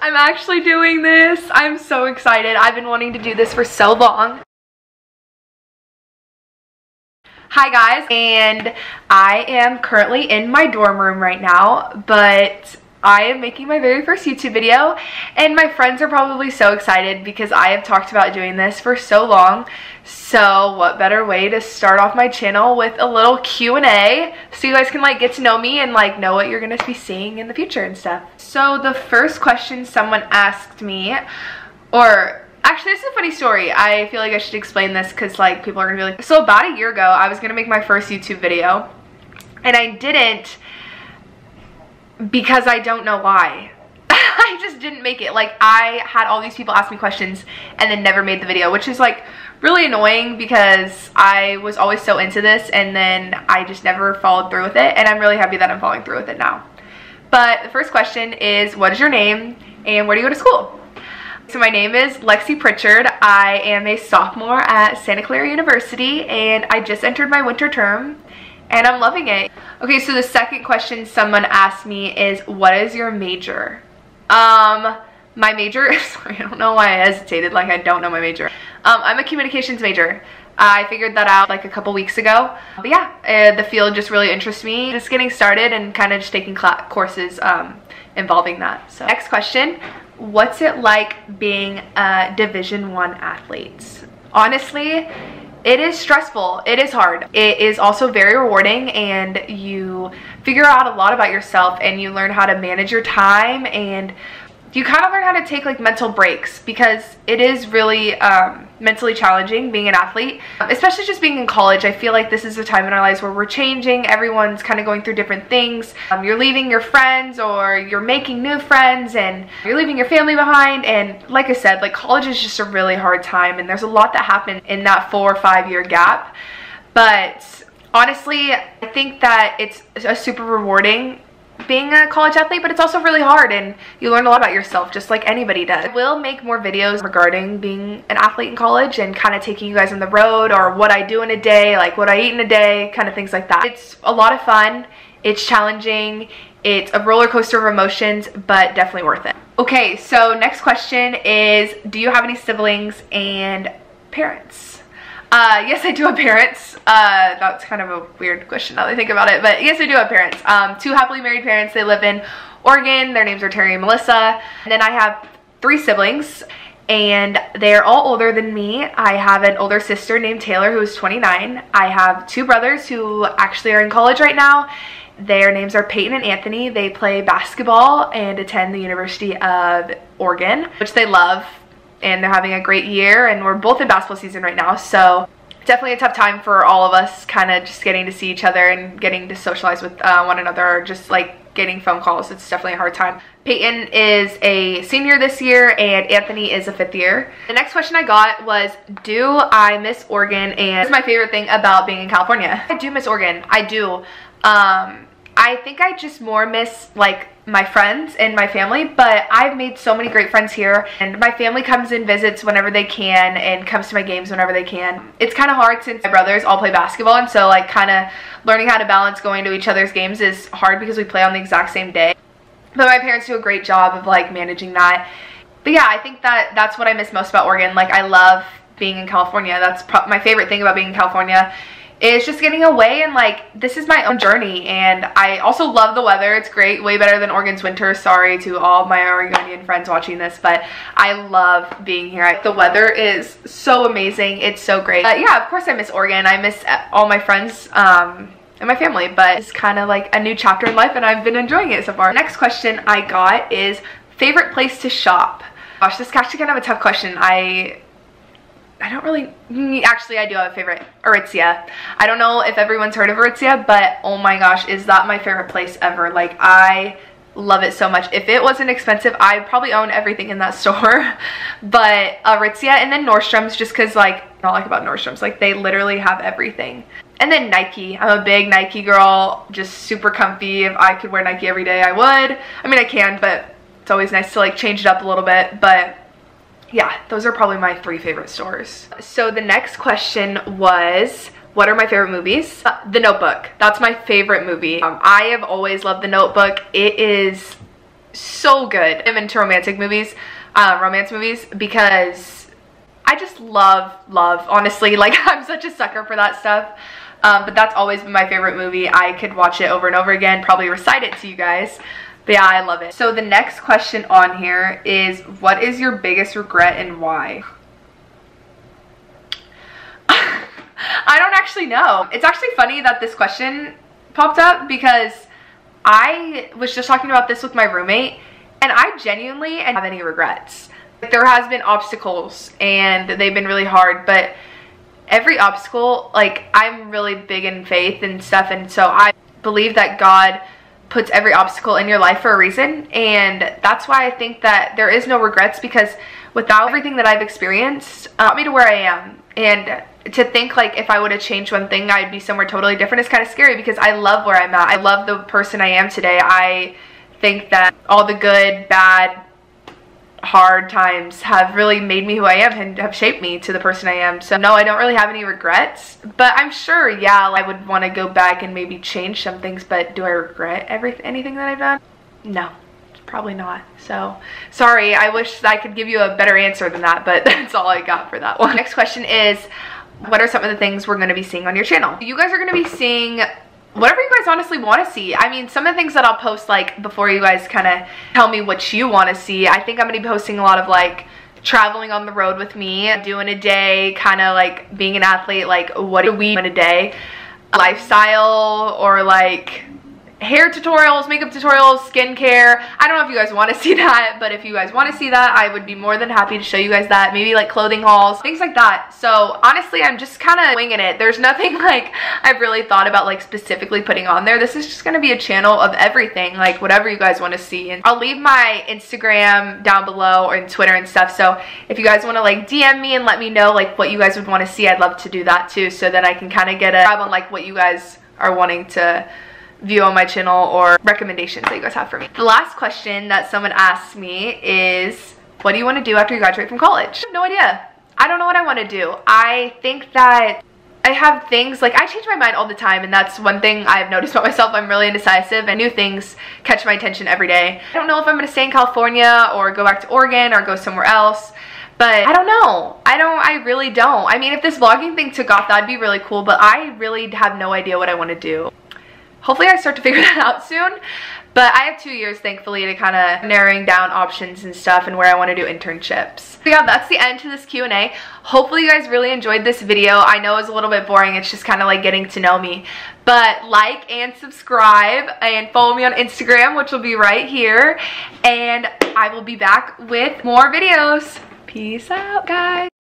I'm actually doing this. I'm so excited. I've been wanting to do this for so long. Hi guys, and I am currently in my dorm room right now, but I am making my very first YouTube video and my friends are probably so excited because I have talked about doing this for so long. So what better way to start off my channel with a little Q&A so you guys can like get to know me and like know what you're going to be seeing in the future and stuff. So the first question someone asked me or Actually, this is a funny story. I feel like I should explain this because like people are gonna be like, so about a year ago, I was gonna make my first YouTube video and I didn't because I don't know why. I just didn't make it. Like I had all these people ask me questions and then never made the video, which is like really annoying because I was always so into this and then I just never followed through with it and I'm really happy that I'm following through with it now. But the first question is what is your name and where do you go to school? So my name is Lexie Pritchard. I am a sophomore at Santa Clara University and I just entered my winter term and I'm loving it. Okay, so the second question someone asked me is, what is your major? Um, my major, sorry, I don't know why I hesitated, like I don't know my major. Um, I'm a communications major. I figured that out like a couple weeks ago. But yeah, uh, the field just really interests me. Just getting started and kind of just taking courses um, involving that. So next question, what's it like being a Division One athlete? Honestly, it is stressful. It is hard. It is also very rewarding and you figure out a lot about yourself and you learn how to manage your time and you kind of learn how to take like mental breaks because it is really um, mentally challenging being an athlete. Especially just being in college i feel like this is a time in our lives where we're changing. Everyone's kind of going through different things. Um, you're leaving your friends or you're making new friends and you're leaving your family behind. And like i said like college is just a really hard time and there's a lot that happened in that four or five year gap. But honestly i think that it's a super rewarding being a college athlete, but it's also really hard and you learn a lot about yourself just like anybody does. I will make more videos regarding being an athlete in college and kind of taking you guys on the road or what I do in a day, like what I eat in a day, kind of things like that. It's a lot of fun. It's challenging. It's a roller coaster of emotions, but definitely worth it. Okay, so next question is, do you have any siblings and parents? Uh, yes, I do have parents. Uh, that's kind of a weird question now that I think about it, but yes, I do have parents. Um, two happily married parents. They live in Oregon. Their names are Terry and Melissa. And then I have three siblings and they're all older than me. I have an older sister named Taylor who is 29. I have two brothers who actually are in college right now. Their names are Peyton and Anthony. They play basketball and attend the University of Oregon, which they love and they're having a great year and we're both in basketball season right now so definitely a tough time for all of us kind of just getting to see each other and getting to socialize with uh, one another or just like getting phone calls. It's definitely a hard time. Peyton is a senior this year and Anthony is a fifth year. The next question I got was do I miss Oregon? And this is my favorite thing about being in California. I do miss Oregon. I do. Um, I think I just more miss like my friends and my family, but I've made so many great friends here and my family comes and visits whenever they can and comes to my games whenever they can. It's kind of hard since my brothers all play basketball and so like kind of learning how to balance going to each other's games is hard because we play on the exact same day. But my parents do a great job of like managing that. But yeah, I think that that's what I miss most about Oregon. Like I love being in California. That's my favorite thing about being in California is just getting away and like this is my own journey and I also love the weather. It's great way better than Oregon's winter. Sorry to all my Oregonian friends watching this but I love being here. The weather is so amazing. It's so great. Uh, yeah of course I miss Oregon. I miss uh, all my friends um, and my family but it's kind of like a new chapter in life and I've been enjoying it so far. Next question I got is favorite place to shop? Gosh this is actually kind of a tough question. I I don't really, actually I do have a favorite, Aritzia. I don't know if everyone's heard of Aritzia, but oh my gosh, is that my favorite place ever. Like I love it so much. If it wasn't expensive, I'd probably own everything in that store. but Aritzia and then Nordstrom's just cause like, not like about Nordstrom's, like they literally have everything. And then Nike. I'm a big Nike girl, just super comfy. If I could wear Nike every day, I would. I mean, I can, but it's always nice to like change it up a little bit. But yeah, those are probably my three favorite stores. So the next question was, what are my favorite movies? Uh, the Notebook. That's my favorite movie. Um, I have always loved The Notebook. It is so good. I'm into romantic movies, uh, romance movies, because I just love, love, honestly. Like, I'm such a sucker for that stuff. Um, but that's always been my favorite movie. I could watch it over and over again, probably recite it to you guys. But yeah, I love it. So the next question on here is, what is your biggest regret and why? I don't actually know. It's actually funny that this question popped up because I was just talking about this with my roommate and I genuinely have any regrets. There has been obstacles and they've been really hard, but every obstacle, like I'm really big in faith and stuff and so I believe that God puts every obstacle in your life for a reason and that's why I think that there is no regrets because without everything that I've experienced uh, got me to where I am and to think like if I would have changed one thing I'd be somewhere totally different is kind of scary because I love where I'm at. I love the person I am today. I think that all the good, bad, hard times have really made me who I am and have shaped me to the person I am. So no, I don't really have any regrets, but I'm sure, yeah, I would want to go back and maybe change some things, but do I regret everything, anything that I've done? No, probably not. So sorry, I wish I could give you a better answer than that, but that's all I got for that one. Next question is, what are some of the things we're going to be seeing on your channel? You guys are going to be seeing whatever you guys honestly want to see. I mean, some of the things that I'll post like before you guys kind of tell me what you want to see. I think I'm going to be posting a lot of like traveling on the road with me, doing a day, kind of like being an athlete, like what do we do in a day? Lifestyle or like hair tutorials, makeup tutorials, skincare. I don't know if you guys want to see that, but if you guys want to see that, I would be more than happy to show you guys that. Maybe like clothing hauls, things like that. So honestly, I'm just kind of winging it. There's nothing like I've really thought about like specifically putting on there. This is just going to be a channel of everything, like whatever you guys want to see. And I'll leave my Instagram down below or in Twitter and stuff. So if you guys want to like DM me and let me know like what you guys would want to see, I'd love to do that too. So that I can kind of get a grab on like what you guys are wanting to view on my channel or recommendations that you guys have for me. The last question that someone asked me is, what do you want to do after you graduate from college? no idea. I don't know what I want to do. I think that I have things, like I change my mind all the time and that's one thing I've noticed about myself. I'm really indecisive and new things catch my attention every day. I don't know if I'm going to stay in California or go back to Oregon or go somewhere else. But I don't know. I don't, I really don't. I mean, if this vlogging thing took off, that'd be really cool, but I really have no idea what I want to do hopefully I start to figure that out soon. But I have two years, thankfully, to kind of narrowing down options and stuff and where I want to do internships. So yeah, that's the end to this Q&A. Hopefully you guys really enjoyed this video. I know it's a little bit boring. It's just kind of like getting to know me. But like and subscribe and follow me on Instagram, which will be right here. And I will be back with more videos. Peace out, guys.